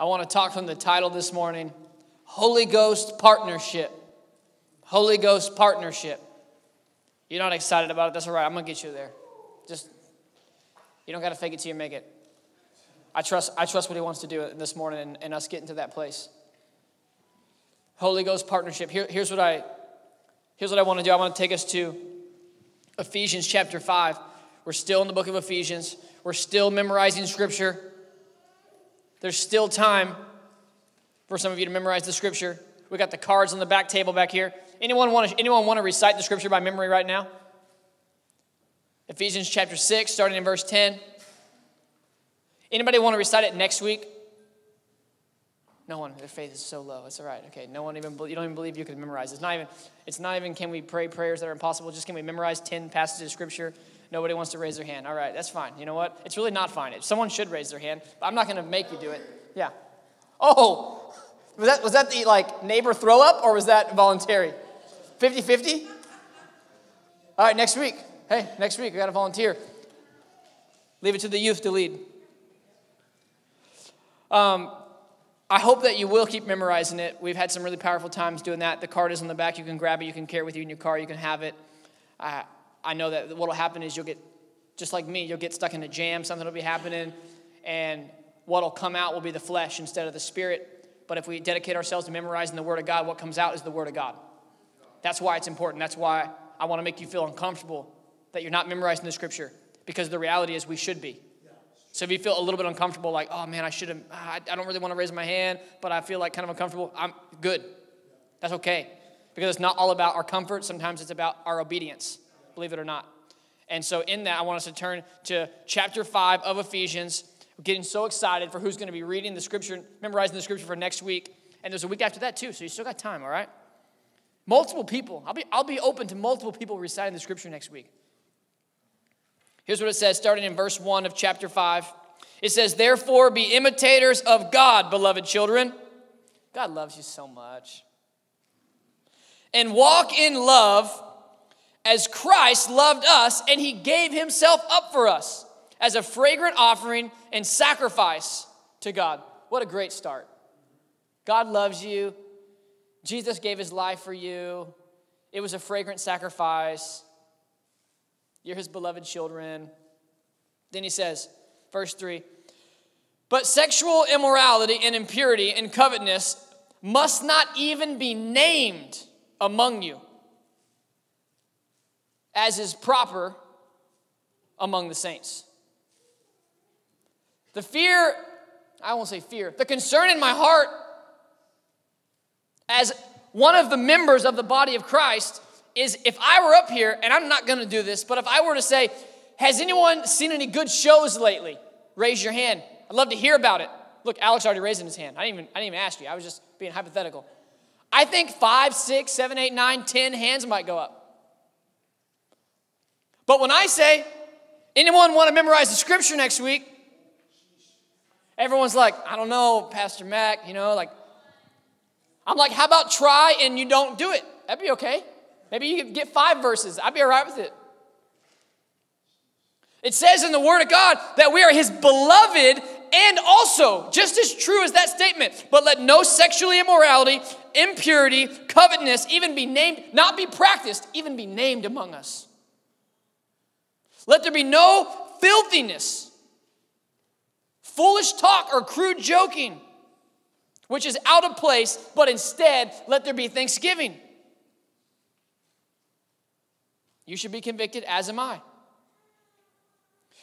I want to talk from the title this morning Holy Ghost Partnership. Holy Ghost Partnership. You're not excited about it? That's all right. I'm going to get you there. Just, you don't got to fake it till you make it. I trust, I trust what He wants to do this morning and, and us getting to that place. Holy Ghost Partnership. Here, here's, what I, here's what I want to do I want to take us to Ephesians chapter 5. We're still in the book of Ephesians, we're still memorizing Scripture. There's still time for some of you to memorize the Scripture. We got the cards on the back table back here. Anyone want to, anyone want to recite the Scripture by memory right now? Ephesians chapter 6, starting in verse 10. Anybody want to recite it next week? No one. Their faith is so low. It's all right. Okay. No one even. You don't even believe you can memorize. It's not even. It's not even. Can we pray prayers that are impossible? Just can we memorize ten passages of scripture? Nobody wants to raise their hand. All right. That's fine. You know what? It's really not fine. Someone should raise their hand. But I'm not going to make you do it. Yeah. Oh, was that was that the like neighbor throw up or was that voluntary? 50-50? All right. Next week. Hey, next week we got to volunteer. Leave it to the youth to lead. Um, I hope that you will keep memorizing it. We've had some really powerful times doing that. The card is on the back. You can grab it. You can carry it with you in your car. You can have it. I know that what will happen is you'll get, just like me, you'll get stuck in a jam. Something will be happening. And what will come out will be the flesh instead of the spirit. But if we dedicate ourselves to memorizing the Word of God, what comes out is the Word of God. That's why it's important. That's why I want to make you feel uncomfortable that you're not memorizing the Scripture. Because the reality is we should be. So if you feel a little bit uncomfortable, like, oh man, I should have, I don't really want to raise my hand, but I feel like kind of uncomfortable, I'm good. That's okay. Because it's not all about our comfort, sometimes it's about our obedience, believe it or not. And so in that, I want us to turn to chapter 5 of Ephesians. We're getting so excited for who's going to be reading the scripture, memorizing the scripture for next week. And there's a week after that too, so you still got time, all right? Multiple people. I'll be, I'll be open to multiple people reciting the scripture next week. Here's what it says, starting in verse 1 of chapter 5. It says, Therefore, be imitators of God, beloved children. God loves you so much. And walk in love as Christ loved us, and he gave himself up for us as a fragrant offering and sacrifice to God. What a great start. God loves you. Jesus gave his life for you. It was a fragrant sacrifice. You're his beloved children. Then he says, verse 3 But sexual immorality and impurity and covetousness must not even be named among you, as is proper among the saints. The fear, I won't say fear, the concern in my heart as one of the members of the body of Christ is if I were up here, and I'm not gonna do this, but if I were to say, Has anyone seen any good shows lately? Raise your hand. I'd love to hear about it. Look, Alex already raised his hand. I didn't even, I didn't even ask you. I was just being hypothetical. I think five, six, seven, eight, nine, ten hands might go up. But when I say, anyone want to memorize the scripture next week? Everyone's like, I don't know, Pastor Mac, you know, like, I'm like, how about try and you don't do it? That'd be okay. Maybe you could get five verses. I'd be all right with it. It says in the Word of God that we are His beloved, and also, just as true as that statement, but let no sexual immorality, impurity, covetousness even be named, not be practiced, even be named among us. Let there be no filthiness, foolish talk, or crude joking, which is out of place, but instead let there be thanksgiving. You should be convicted, as am I.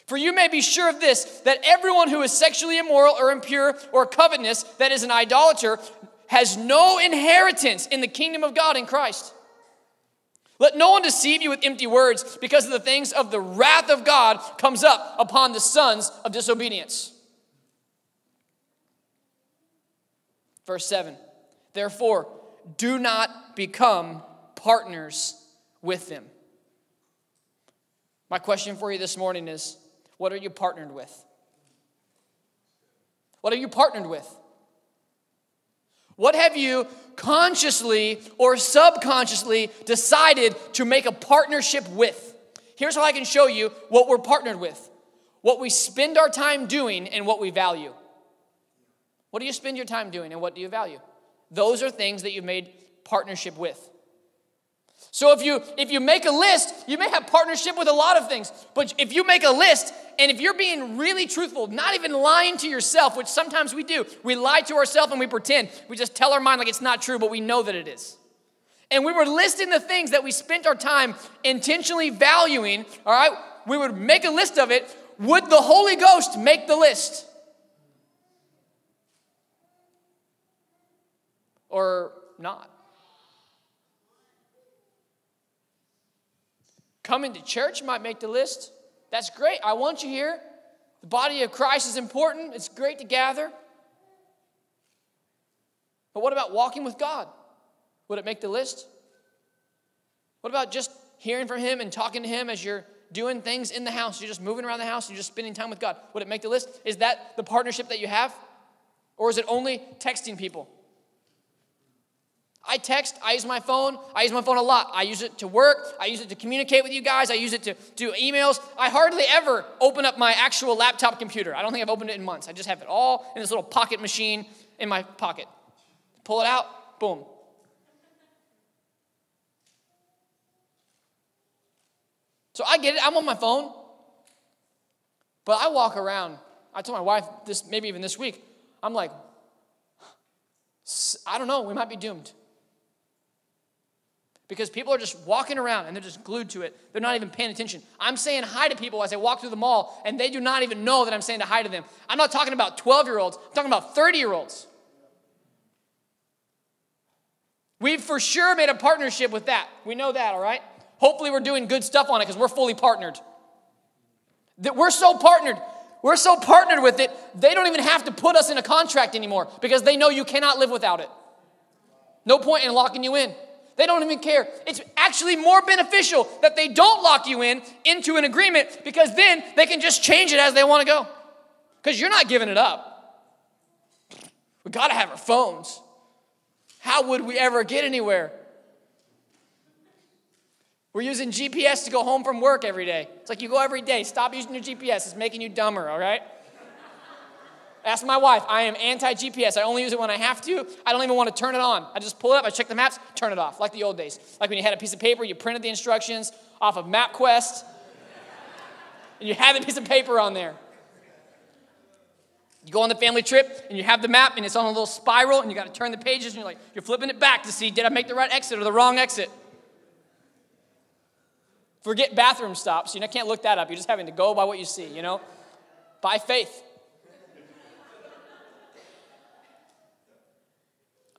For you may be sure of this that everyone who is sexually immoral or impure or covetous, that is an idolater, has no inheritance in the kingdom of God in Christ. Let no one deceive you with empty words, because of the things of the wrath of God comes up upon the sons of disobedience. Verse 7 Therefore, do not become partners with them. My question for you this morning is what are you partnered with? What are you partnered with? What have you consciously or subconsciously decided to make a partnership with? Here's how I can show you what we're partnered with what we spend our time doing and what we value. What do you spend your time doing and what do you value? Those are things that you've made partnership with. So if you if you make a list, you may have partnership with a lot of things. But if you make a list and if you're being really truthful, not even lying to yourself, which sometimes we do. We lie to ourselves and we pretend. We just tell our mind like it's not true, but we know that it is. And we were listing the things that we spent our time intentionally valuing, all right? We would make a list of it. Would the Holy Ghost make the list? Or not? Coming to church might make the list. That's great. I want you here. The body of Christ is important. It's great to gather. But what about walking with God? Would it make the list? What about just hearing from Him and talking to Him as you're doing things in the house? You're just moving around the house, you're just spending time with God. Would it make the list? Is that the partnership that you have? Or is it only texting people? I text, I use my phone. I use my phone a lot. I use it to work, I use it to communicate with you guys, I use it to do emails. I hardly ever open up my actual laptop computer. I don't think I've opened it in months. I just have it all in this little pocket machine in my pocket. Pull it out, boom. So I get it, I'm on my phone. But I walk around. I told my wife this, maybe even this week, I'm like, I don't know, we might be doomed. Because people are just walking around and they're just glued to it. They're not even paying attention. I'm saying hi to people as I walk through the mall, and they do not even know that I'm saying hi to them. I'm not talking about 12 year olds, I'm talking about 30 year olds. We've for sure made a partnership with that. We know that, all right? Hopefully, we're doing good stuff on it because we're fully partnered. That we're so partnered. We're so partnered with it, they don't even have to put us in a contract anymore because they know you cannot live without it. No point in locking you in. They don't even care. It's actually more beneficial that they don't lock you in into an agreement because then they can just change it as they want to go. Because you're not giving it up. We got to have our phones. How would we ever get anywhere? We're using GPS to go home from work every day. It's like you go every day. Stop using your GPS. It's making you dumber, all right? Ask my wife. I am anti GPS. I only use it when I have to. I don't even want to turn it on. I just pull it up, I check the maps, turn it off, like the old days. Like when you had a piece of paper, you printed the instructions off of MapQuest, and you had the piece of paper on there. You go on the family trip and you have the map and it's on a little spiral and you got to turn the pages and you're like, you're flipping it back to see did I make the right exit or the wrong exit. Forget bathroom stops. You know, can't look that up. You're just having to go by what you see, you know? By faith.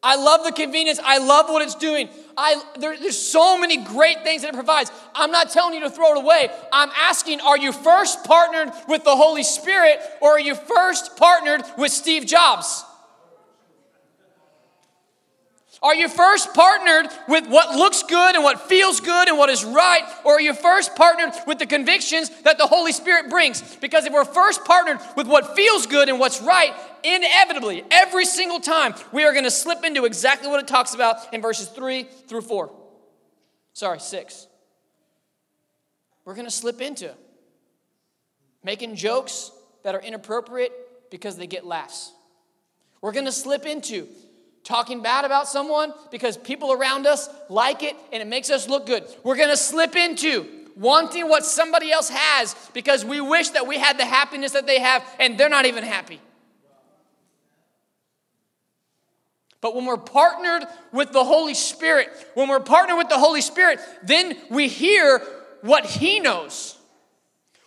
I love the convenience. I love what it's doing. I, there, there's so many great things that it provides. I'm not telling you to throw it away. I'm asking, are you first partnered with the Holy Spirit or are you first partnered with Steve Jobs? Are you first partnered with what looks good and what feels good and what is right? Or are you first partnered with the convictions that the Holy Spirit brings? Because if we're first partnered with what feels good and what's right, inevitably, every single time, we are going to slip into exactly what it talks about in verses 3 through 4. Sorry, 6. We're going to slip into making jokes that are inappropriate because they get laughs. We're going to slip into talking bad about someone because people around us like it and it makes us look good. We're going to slip into wanting what somebody else has because we wish that we had the happiness that they have and they're not even happy. But when we're partnered with the Holy Spirit, when we're partnered with the Holy Spirit, then we hear what He knows.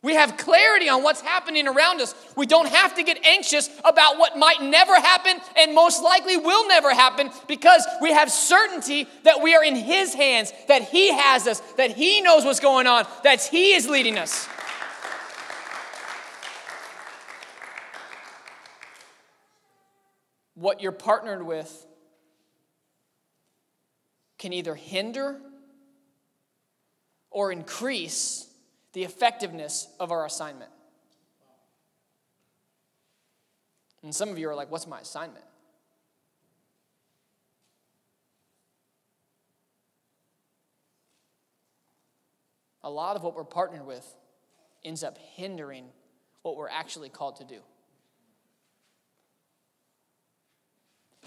We have clarity on what's happening around us. We don't have to get anxious about what might never happen and most likely will never happen because we have certainty that we are in His hands, that He has us, that He knows what's going on, that He is leading us. What you're partnered with can either hinder or increase the effectiveness of our assignment. And some of you are like, what's my assignment? A lot of what we're partnered with ends up hindering what we're actually called to do.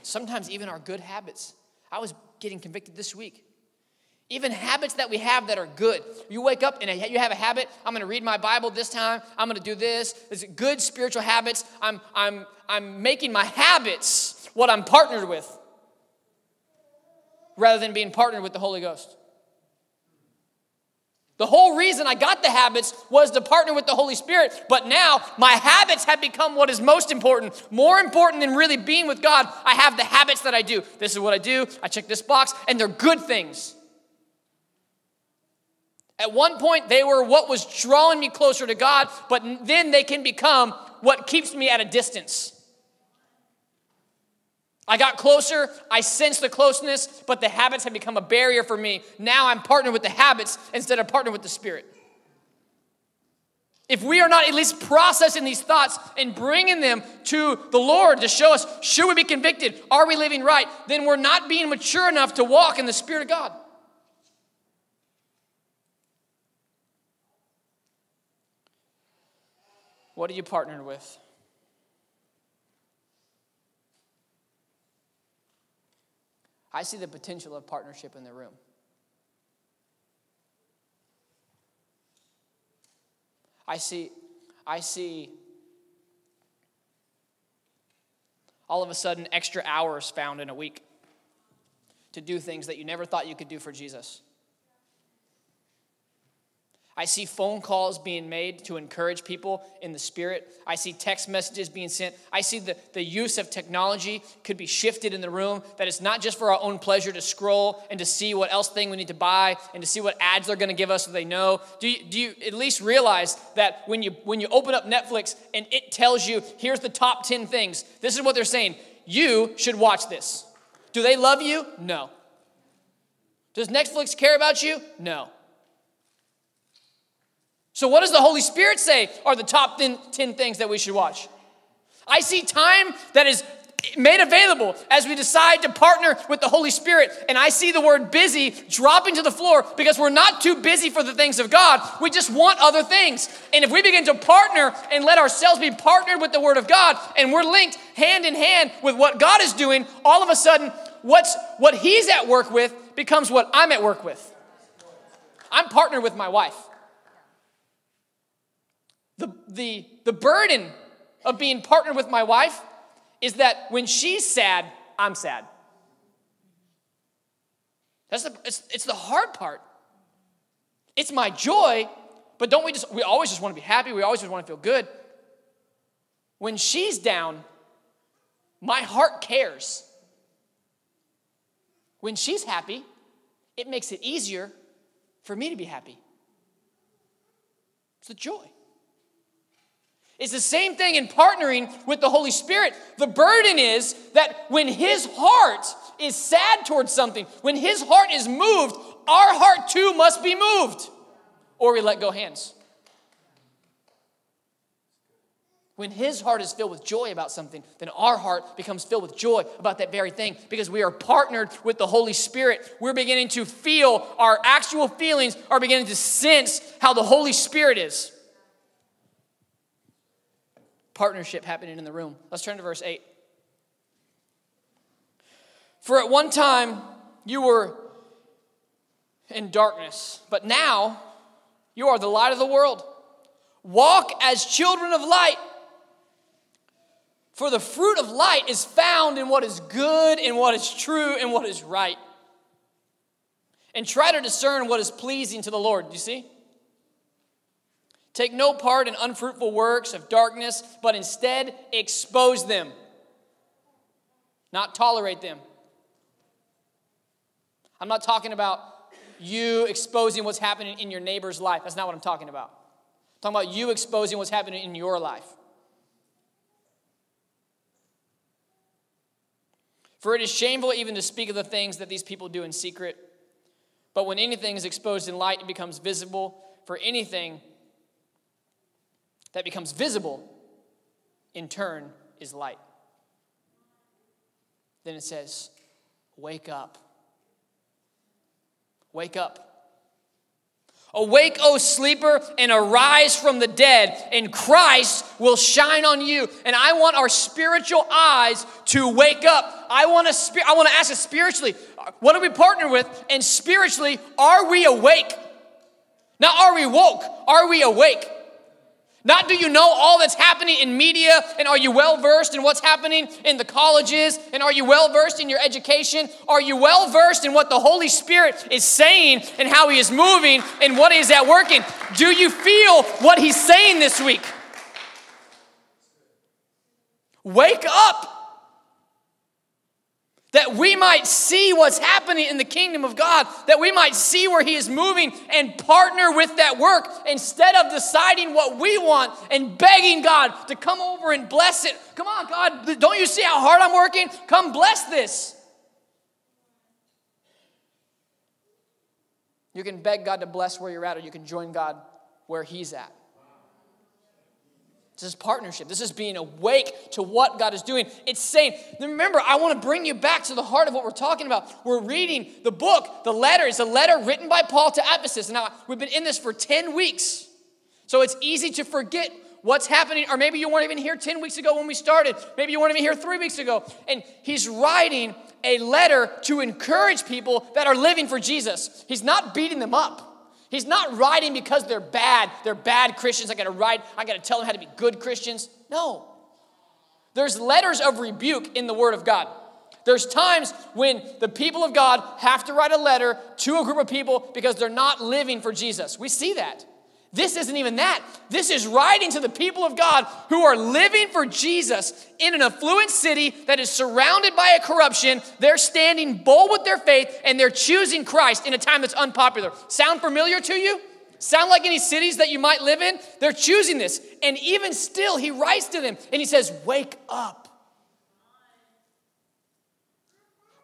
sometimes even our good habits. I was getting convicted this week. Even habits that we have that are good. You wake up and you have a habit. I'm going to read my Bible this time. I'm going to do this. It's good spiritual habits. I'm, I'm, I'm making my habits what I'm partnered with rather than being partnered with the Holy Ghost. The whole reason I got the habits was to partner with the Holy Spirit, but now my habits have become what is most important. More important than really being with God, I have the habits that I do. This is what I do. I check this box, and they're good things. At one point, they were what was drawing me closer to God, but then they can become what keeps me at a distance. I got closer, I sensed the closeness, but the habits have become a barrier for me. Now I'm partnered with the habits instead of partnered with the Spirit. If we are not at least processing these thoughts and bringing them to the Lord to show us, should we be convicted? Are we living right? Then we're not being mature enough to walk in the Spirit of God. What are you partnered with? I see the potential of partnership in the room. I see, I see all of a sudden extra hours found in a week to do things that you never thought you could do for Jesus. I see phone calls being made to encourage people in the spirit. I see text messages being sent. I see the, the use of technology could be shifted in the room, that it's not just for our own pleasure to scroll and to see what else thing we need to buy and to see what ads they're going to give us so they know. Do you, do you at least realize that when you, when you open up Netflix and it tells you, here's the top 10 things, this is what they're saying, you should watch this. Do they love you? No. Does Netflix care about you? No. So, what does the Holy Spirit say are the top 10 things that we should watch? I see time that is made available as we decide to partner with the Holy Spirit. And I see the word busy dropping to the floor because we're not too busy for the things of God. We just want other things. And if we begin to partner and let ourselves be partnered with the Word of God and we're linked hand in hand with what God is doing, all of a sudden, what's what He's at work with becomes what I'm at work with. I'm partnered with my wife. The, the, burden of being partnered with my wife is that when she's sad, I'm sad. That's the, it's, it's the hard part. It's my joy, but don't we just, we always just want to be happy. We always just want to feel good. When she's down, my heart cares. When she's happy, it makes it easier for me to be happy. It's the joy. It's the same thing in partnering with the Holy Spirit. The burden is that when His heart is sad towards something, when His heart is moved, our heart too must be moved, or we let go hands. When his heart is filled with joy about something, then our heart becomes filled with joy about that very thing because we are partnered with the Holy Spirit. We're beginning to feel our actual feelings, are beginning to sense how the Holy Spirit is partnership happening in the room. Let's turn to verse 8. For at one time you were in darkness, but now you are the light of the world. Walk as children of light. For the fruit of light is found in what is good and what is true and what is right. And try to discern what is pleasing to the Lord. You see? Take no part in unfruitful works of darkness, but instead expose them, not tolerate them. I'm not talking about you exposing what's happening in your neighbor's life. That's not what I'm talking about. I'm talking about you exposing what's happening in your life. For it is shameful even to speak of the things that these people do in secret. But when anything is exposed in light, it becomes visible. For anything that becomes visible, in turn, is light. Then it says, Wake up. Wake up. Awake, O sleeper, and arise from the dead, and Christ will shine on you. And I want our spiritual eyes to wake up. I want to I want to ask us spiritually, what do we partner with? And spiritually, are we awake? Not are we woke? Are we awake? Not do you know all that's happening in media and are you well versed in what's happening in the colleges and are you well versed in your education? Are you well versed in what the Holy Spirit is saying and how He is moving and what is at working? Do you feel what He's saying this week? Wake up that we might see what's happening in the kingdom of God, that we might see where He is moving and partner with that work instead of deciding what we want and begging God to come over and bless it. Come on, God, don't you see how hard I'm working? Come bless this. You can beg God to bless where you're at, or you can join God where He's at. This is partnership. This is being awake to what God is doing. It's saying, remember, I want to bring you back to the heart of what we're talking about. We're reading the book, the letter. It's a letter written by Paul to Ephesus. Now, we've been in this for 10 weeks. So it's easy to forget what's happening. Or maybe you weren't even here 10 weeks ago when we started. Maybe you weren't even here three weeks ago. And he's writing a letter to encourage people that are living for Jesus. He's not beating them up. He's not writing because they're bad. They're bad Christians. I got to write, I got to tell them how to be good Christians. No. There's letters of rebuke in the Word of God. There's times when the people of God have to write a letter to a group of people because they're not living for Jesus. We see that. This isn't even that. This is writing to the people of God who are living for Jesus in an affluent city that is surrounded by a corruption. They're standing bold with their faith and they're choosing Christ in a time that's unpopular. Sound familiar to you? Sound like any cities that you might live in? They're choosing this. And even still, he writes to them and he says, Wake up.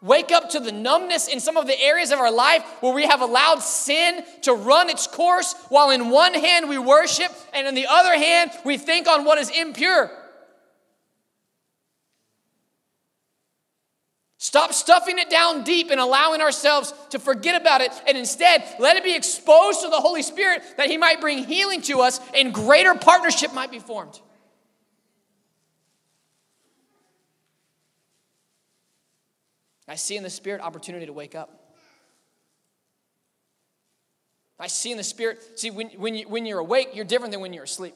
Wake up to the numbness in some of the areas of our life where we have allowed sin to run its course while in one hand we worship and in the other hand we think on what is impure. Stop stuffing it down deep and allowing ourselves to forget about it, and instead let it be exposed to the Holy Spirit that He might bring healing to us and greater partnership might be formed. I see in the Spirit opportunity to wake up. I see in the Spirit, see, when, when, you, when you're awake, you're different than when you're asleep.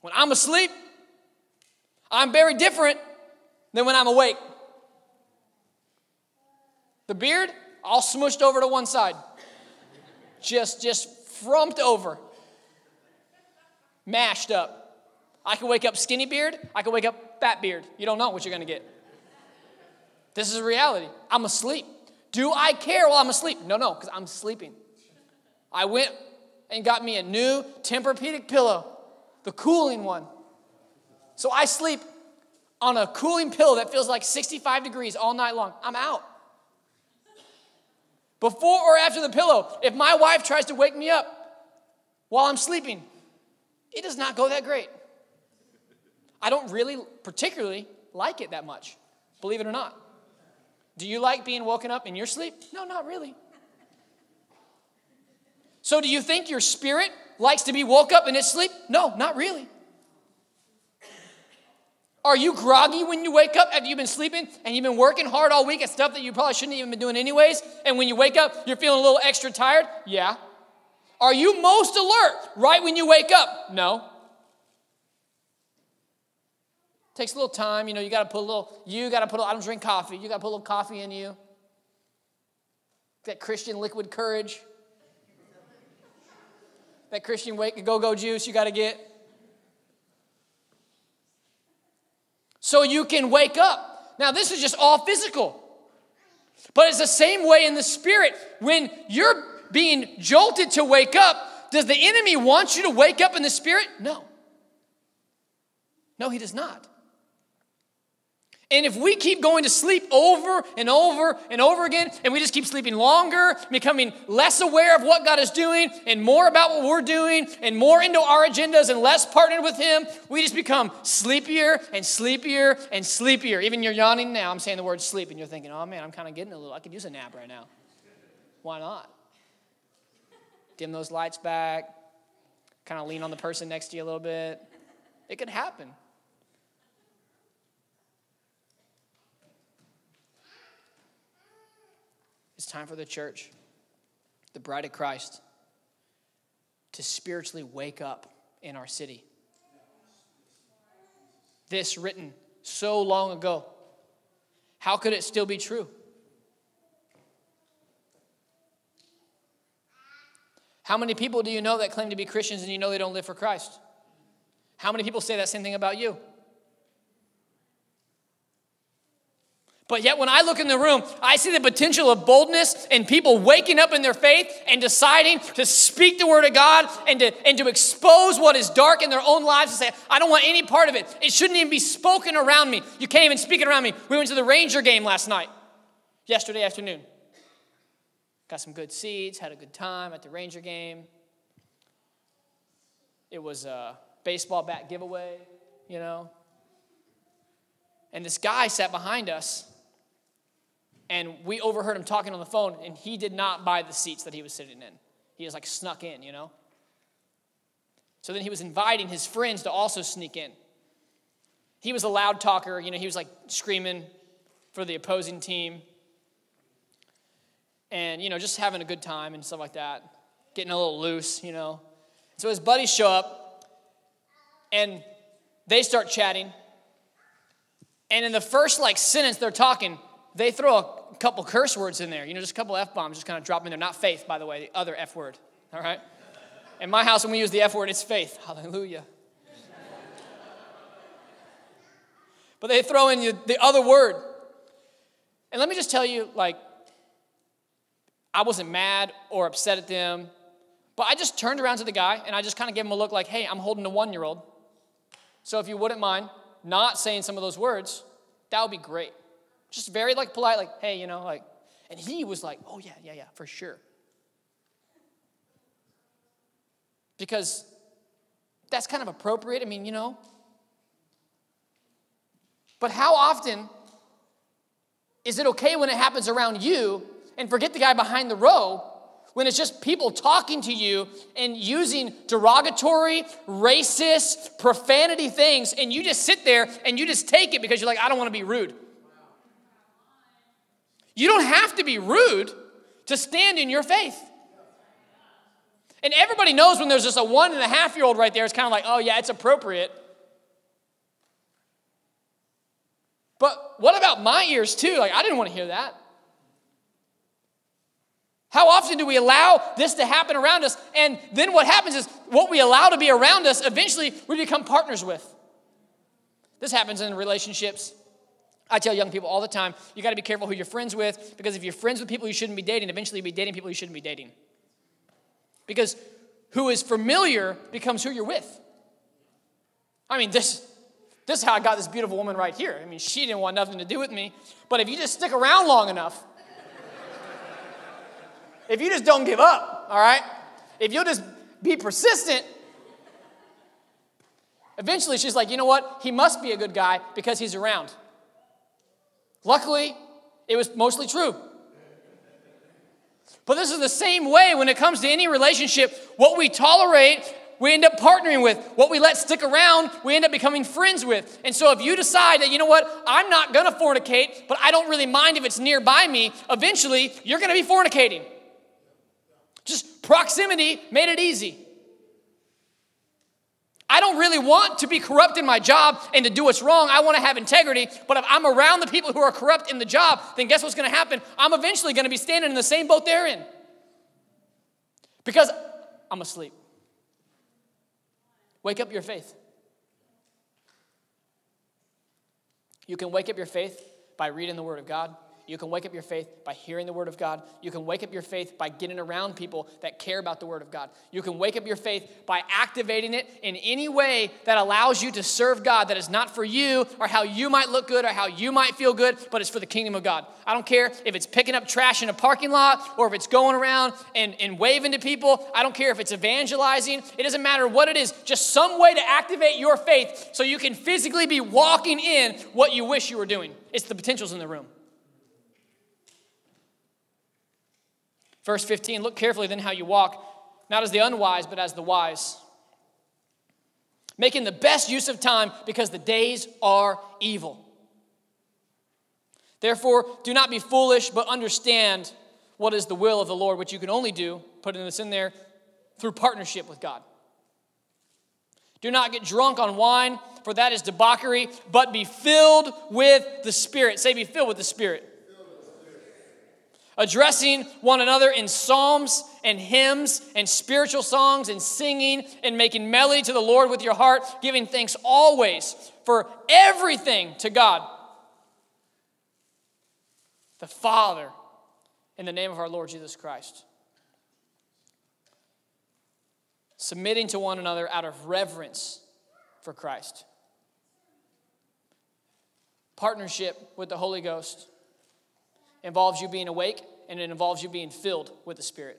When I'm asleep, I'm very different than when I'm awake. The beard, all smushed over to one side. Just, just frumped over. Mashed up. I can wake up skinny beard, I can wake up fat beard. You don't know what you're gonna get. This is reality. I'm asleep. Do I care while I'm asleep? No, no, because I'm sleeping. I went and got me a new Tempur-Pedic pillow, the cooling one. So I sleep on a cooling pillow that feels like 65 degrees all night long. I'm out. Before or after the pillow, if my wife tries to wake me up while I'm sleeping, it does not go that great. I don't really particularly like it that much, believe it or not. Do you like being woken up in your sleep? No, not really. So, do you think your spirit likes to be woke up in its sleep? No, not really. Are you groggy when you wake up after you've been sleeping and you've been working hard all week at stuff that you probably shouldn't even been doing anyways? And when you wake up, you're feeling a little extra tired? Yeah. Are you most alert right when you wake up? No. Takes a little time, you know, you got to put a little, you got to put, a, I don't drink coffee, you got to put a little coffee in you. That Christian liquid courage. That Christian wake, go-go juice you got to get. So you can wake up. Now, this is just all physical. But it's the same way in the spirit. When you're being jolted to wake up, does the enemy want you to wake up in the spirit? No. No, he does not. And if we keep going to sleep over and over and over again, and we just keep sleeping longer, becoming less aware of what God is doing, and more about what we're doing, and more into our agendas, and less partnered with Him, we just become sleepier and sleepier and sleepier. Even you're yawning now, I'm saying the word sleep, and you're thinking, oh man, I'm kind of getting a little, I could use a nap right now. Why not? Dim those lights back, kind of lean on the person next to you a little bit. It could happen. It's time for the church, the bride of Christ, to spiritually wake up in our city. This written so long ago, how could it still be true? How many people do you know that claim to be Christians and you know they don't live for Christ? How many people say that same thing about you? But yet, when I look in the room, I see the potential of boldness and people waking up in their faith and deciding to speak the word of God and to, and to expose what is dark in their own lives and say, I don't want any part of it. It shouldn't even be spoken around me. You can't even speak it around me. We went to the Ranger game last night, yesterday afternoon. Got some good seats, had a good time at the Ranger game. It was a baseball bat giveaway, you know. And this guy sat behind us and we overheard him talking on the phone, and he did not buy the seats that he was sitting in. He was like snuck in, you know? So then he was inviting his friends to also sneak in. He was a loud talker, you know, he was like screaming for the opposing team. And, you know, just having a good time and stuff like that, getting a little loose, you know. So his buddies show up, and they start chatting. And in the first like sentence they're talking, they throw a couple curse words in there, you know, just a couple F bombs, just kind of drop in there. Not faith, by the way, the other F word, all right? In my house, when we use the F word, it's faith. Hallelujah. but they throw in the other word. And let me just tell you, like, I wasn't mad or upset at them, but I just turned around to the guy and I just kind of gave him a look like, hey, I'm holding a one year old. So if you wouldn't mind not saying some of those words, that would be great. Just very like polite, like, hey, you know, like, and he was like, oh yeah, yeah, yeah, for sure. Because that's kind of appropriate. I mean, you know. But how often is it okay when it happens around you and forget the guy behind the row when it's just people talking to you and using derogatory, racist, profanity things, and you just sit there and you just take it because you're like, I don't want to be rude. You don't have to be rude to stand in your faith. And everybody knows when there's just a one and a half year old right there, it's kind of like, oh, yeah, it's appropriate. But what about my ears, too? Like, I didn't want to hear that. How often do we allow this to happen around us? And then what happens is what we allow to be around us, eventually we become partners with. This happens in relationships. I tell young people all the time, you got to be careful who you're friends with because if you're friends with people you shouldn't be dating, eventually you'll be dating people you shouldn't be dating. Because who is familiar becomes who you're with. I mean, this, this is how I got this beautiful woman right here. I mean, she didn't want nothing to do with me. But if you just stick around long enough, if you just don't give up, all right? If you'll just be persistent, eventually she's like, you know what? He must be a good guy because he's around. Luckily, it was mostly true. But this is the same way when it comes to any relationship. What we tolerate, we end up partnering with. What we let stick around, we end up becoming friends with. And so if you decide that, you know what, I'm not gonna fornicate, but I don't really mind if it's nearby me, eventually you're gonna be fornicating. Just proximity made it easy. I don't really want to be corrupt in my job and to do what's wrong. I want to have integrity. But if I'm around the people who are corrupt in the job, then guess what's going to happen? I'm eventually going to be standing in the same boat they're in. Because I'm asleep. Wake up your faith. You can wake up your faith by reading the Word of God. You can wake up your faith by hearing the Word of God. You can wake up your faith by getting around people that care about the Word of God. You can wake up your faith by activating it in any way that allows you to serve God that is not for you or how you might look good or how you might feel good, but it's for the kingdom of God. I don't care if it's picking up trash in a parking lot or if it's going around and, and waving to people. I don't care if it's evangelizing. It doesn't matter what it is, just some way to activate your faith so you can physically be walking in what you wish you were doing. It's the potentials in the room. Verse 15 Look carefully then how you walk, not as the unwise, but as the wise. Making the best use of time because the days are evil. Therefore, do not be foolish, but understand what is the will of the Lord, which you can only do, putting this in there, through partnership with God. Do not get drunk on wine, for that is debauchery, but be filled with the Spirit. Say, be filled with the Spirit addressing one another in psalms and hymns and spiritual songs and singing and making melody to the Lord with your heart, giving thanks always for everything to God, the Father, in the name of our Lord Jesus Christ. Submitting to one another out of reverence for Christ. Partnership with the Holy Ghost involves you being awake and it involves you being filled with the Spirit.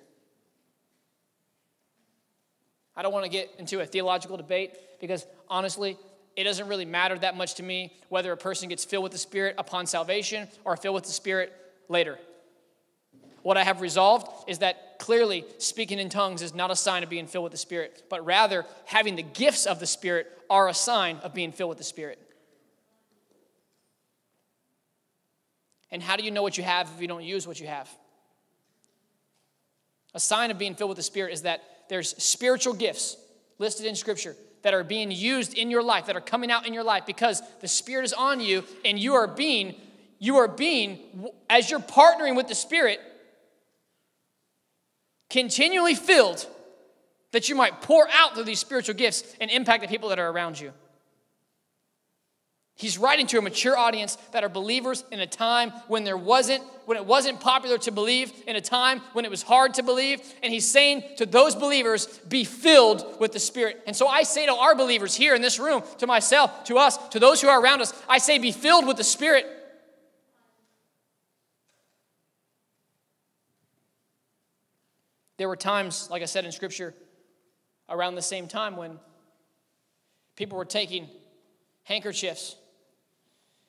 I don't want to get into a theological debate because honestly, it doesn't really matter that much to me whether a person gets filled with the Spirit upon salvation or filled with the Spirit later. What I have resolved is that clearly speaking in tongues is not a sign of being filled with the Spirit, but rather having the gifts of the Spirit are a sign of being filled with the Spirit. And how do you know what you have if you don't use what you have? A sign of being filled with the Spirit is that there's spiritual gifts listed in Scripture that are being used in your life, that are coming out in your life because the Spirit is on you and you are being, you are being, as you're partnering with the Spirit, continually filled that you might pour out through these spiritual gifts and impact the people that are around you. He's writing to a mature audience that are believers in a time when there wasn't when it wasn't popular to believe, in a time when it was hard to believe, and he's saying to those believers, be filled with the Spirit. And so I say to our believers here in this room, to myself, to us, to those who are around us, I say be filled with the Spirit. There were times, like I said in scripture, around the same time when people were taking handkerchiefs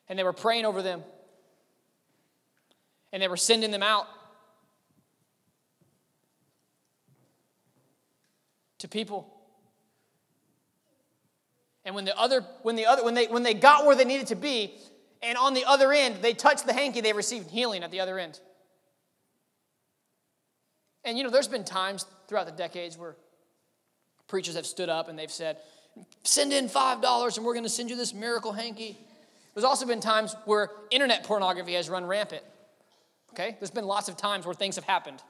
and they were praying over them. And they were sending them out to people. And when the other when the other when they when they got where they needed to be and on the other end they touched the hanky they received healing at the other end. And you know there's been times throughout the decades where preachers have stood up and they've said send in $5 and we're going to send you this miracle hanky there's also been times where internet pornography has run rampant. Okay? There's been lots of times where things have happened.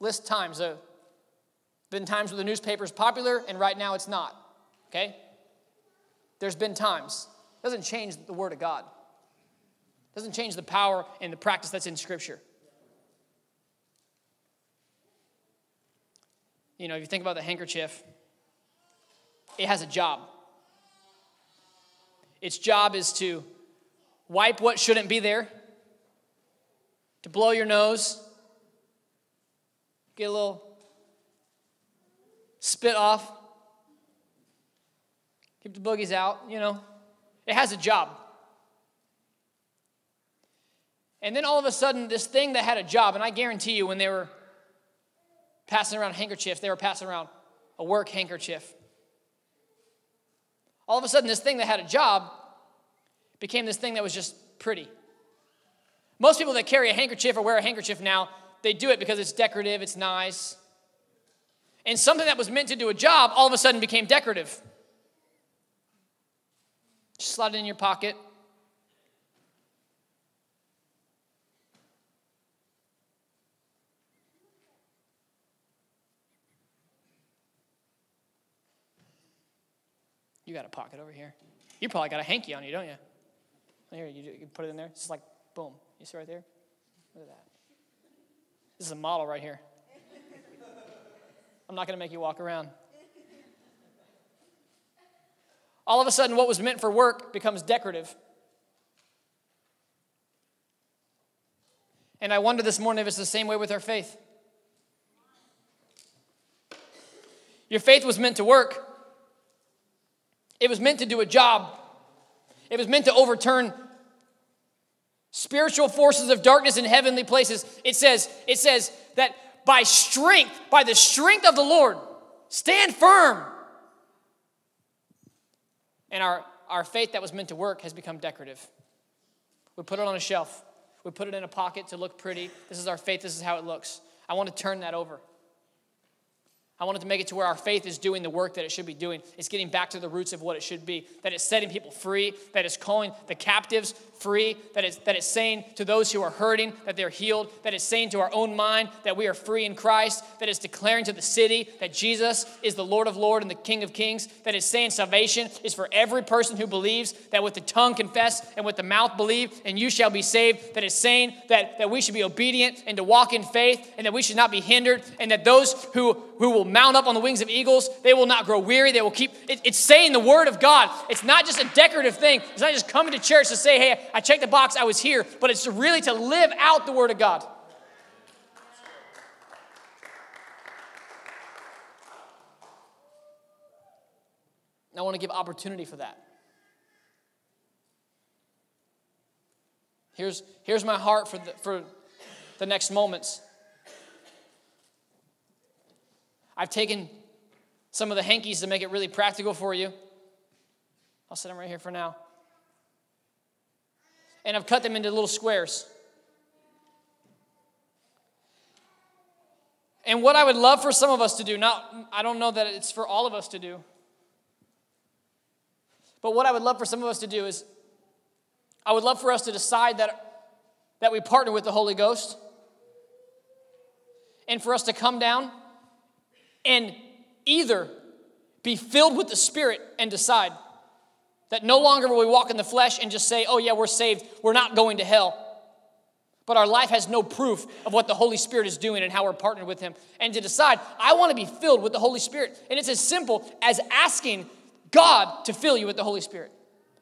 List times. Uh, been times where the newspaper is popular and right now it's not. Okay? There's been times. It doesn't change the Word of God. It doesn't change the power and the practice that's in Scripture. You know, if you think about the handkerchief, it has a job. Its job is to wipe what shouldn't be there, to blow your nose, get a little spit off, keep the boogies out, you know. It has a job. And then all of a sudden, this thing that had a job, and I guarantee you, when they were passing around handkerchiefs, they were passing around a work handkerchief. All of a sudden, this thing that had a job became this thing that was just pretty. Most people that carry a handkerchief or wear a handkerchief now, they do it because it's decorative, it's nice. And something that was meant to do a job all of a sudden became decorative. Just slide it in your pocket. You got a pocket over here. You probably got a hanky on you, don't you? Here, you, you put it in there. It's like Boom. You see right there? Look at that. This is a model right here. I'm not going to make you walk around. All of a sudden, what was meant for work becomes decorative. And I wonder this morning if it's the same way with our faith. Your faith was meant to work, it was meant to do a job, it was meant to overturn spiritual forces of darkness in heavenly places. It says, it says that by strength, by the strength of the Lord, stand firm. And our, our faith that was meant to work has become decorative. We put it on a shelf. We put it in a pocket to look pretty. This is our faith. This is how it looks. I want to turn that over. I wanted to make it to where our faith is doing the work that it should be doing. It's getting back to the roots of what it should be. That it's setting people free, that it's calling the captives free, that it's, that it's saying to those who are hurting that they're healed, that it's saying to our own mind that we are free in Christ, that it's declaring to the city that Jesus is the Lord of Lords and the King of Kings, that it's saying salvation is for every person who believes, that with the tongue confess and with the mouth believe, and you shall be saved, that it's saying that, that we should be obedient and to walk in faith, and that we should not be hindered, and that those who, who will mount up on the wings of eagles. They will not grow weary. They will keep. It, it's saying the word of God. It's not just a decorative thing. It's not just coming to church to say, hey, I checked the box, I was here, but it's really to live out the word of God. I want to give opportunity for that. Here's, here's my heart for the, for the next moments. I've taken some of the hankies to make it really practical for you. I'll set them right here for now. And I've cut them into little squares. And what I would love for some of us to do, not I don't know that it's for all of us to do. But what I would love for some of us to do is I would love for us to decide that that we partner with the Holy Ghost and for us to come down and either be filled with the Spirit and decide that no longer will we walk in the flesh and just say, oh, yeah, we're saved, we're not going to hell. But our life has no proof of what the Holy Spirit is doing and how we're partnered with Him. And to decide, I want to be filled with the Holy Spirit. And it's as simple as asking God to fill you with the Holy Spirit.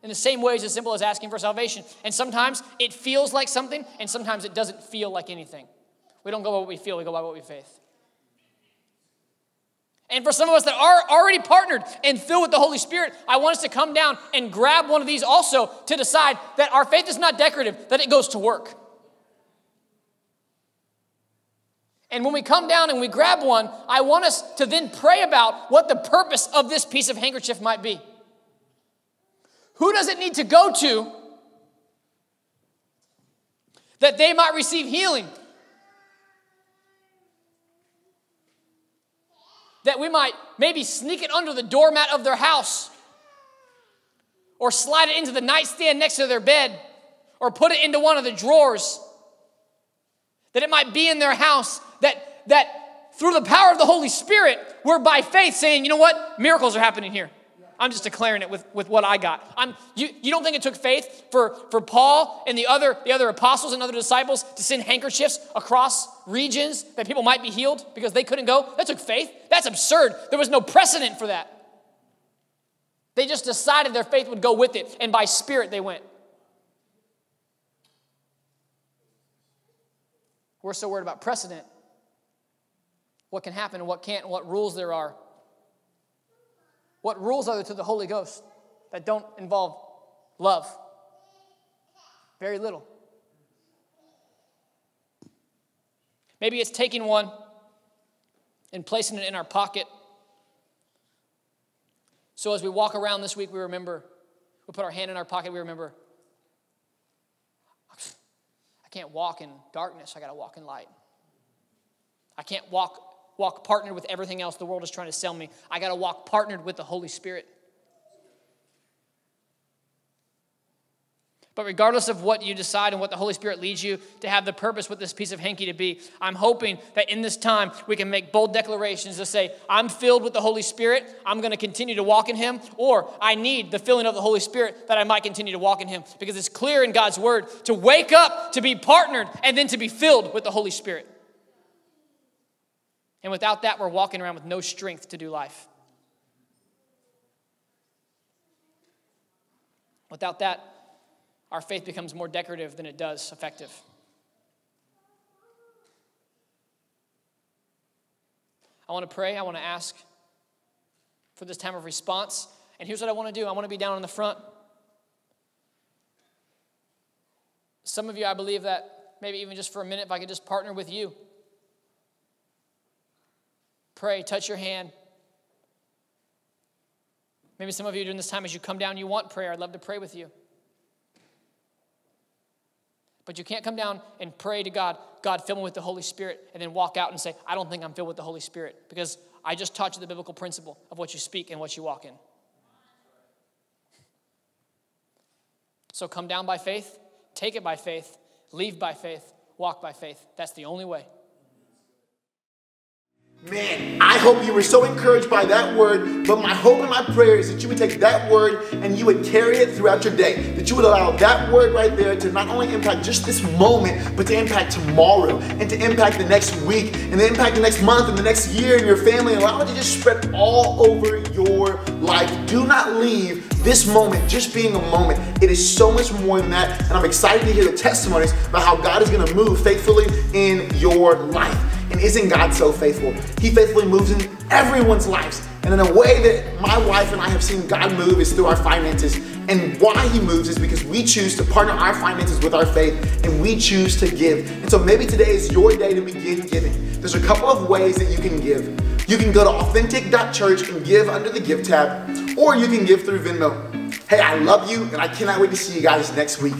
In the same way, it's as simple as asking for salvation. And sometimes it feels like something, and sometimes it doesn't feel like anything. We don't go by what we feel, we go by what we faith. And for some of us that are already partnered and filled with the Holy Spirit, I want us to come down and grab one of these also to decide that our faith is not decorative, that it goes to work. And when we come down and we grab one, I want us to then pray about what the purpose of this piece of handkerchief might be. Who does it need to go to that they might receive healing? That we might maybe sneak it under the doormat of their house or slide it into the nightstand next to their bed or put it into one of the drawers that it might be in their house that that through the power of the holy spirit we're by faith saying you know what? Miracles are happening here I'm just declaring it with, with what I got. I'm, you, you don't think it took faith for, for Paul and the other, the other apostles and other disciples to send handkerchiefs across regions that people might be healed because they couldn't go? That took faith. That's absurd. There was no precedent for that. They just decided their faith would go with it, and by spirit they went. We're so worried about precedent what can happen and what can't, and what rules there are. What rules are there to the Holy Ghost that don't involve love? Very little. Maybe it's taking one and placing it in our pocket. So as we walk around this week, we remember, we put our hand in our pocket, we remember, I can't walk in darkness, I got to walk in light. I can't walk walk partnered with everything else the world is trying to sell me. I got to walk partnered with the Holy Spirit. But regardless of what you decide and what the Holy Spirit leads you to have the purpose with this piece of hanky to be, I'm hoping that in this time we can make bold declarations to say, I'm filled with the Holy Spirit, I'm going to continue to walk in Him, or I need the filling of the Holy Spirit that I might continue to walk in Him. Because it's clear in God's Word to wake up, to be partnered, and then to be filled with the Holy Spirit. And without that, we're walking around with no strength to do life. Without that, our faith becomes more decorative than it does effective. I want to pray. I want to ask for this time of response. And here's what I want to do I want to be down in the front. Some of you, I believe that maybe even just for a minute, if I could just partner with you. Pray, touch your hand. Maybe some of you during this time, as you come down, you want prayer. I'd love to pray with you. But you can't come down and pray to God, God, fill me with the Holy Spirit, and then walk out and say, I don't think I'm filled with the Holy Spirit, because I just taught you the biblical principle of what you speak and what you walk in. So come down by faith, take it by faith, leave by faith, walk by faith. That's the only way. Man, I hope you were so encouraged by that word, but my hope and my prayer is that you would take that word and you would carry it throughout your day. That you would allow that word right there to not only impact just this moment, but to impact tomorrow and to impact the next week and to impact the next month and the next year and your family allow it to just spread all over your life. Do not leave this moment just being a moment. It is so much more than that, and I'm excited to hear the testimonies about how God is gonna move faithfully in your life. And isn't God so faithful? He faithfully moves in everyone's lives. And in a way that my wife and I have seen God move is through our finances. And why he moves is because we choose to partner our finances with our faith and we choose to give. And so maybe today is your day to begin giving. There's a couple of ways that you can give. You can go to authentic.church and give under the give tab, or you can give through Venmo. Hey, I love you and I cannot wait to see you guys next week.